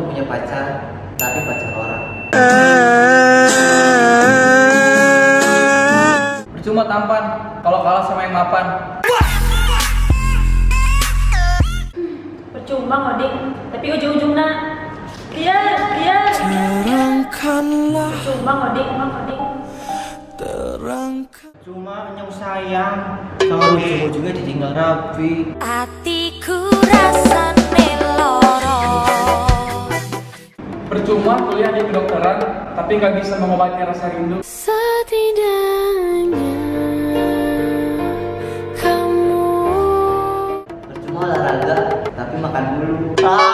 gue punya pacar tapi pacar orang. Percuma tampan kalau kalah sama yang mapan. Percuma ngoding. Tapi ujung-ujungnya dia dia terangkanlah. Percuma ngoding ngoding. Terangkan. Cuma nyong sayang. Kalau ujung-ujungnya ditinggal rapi hatiku rasa percuma kuliah di kedokteran tapi nggak bisa mengobati rasa rindu setidaknya kamu percuma olahraga tapi makan dulu ah.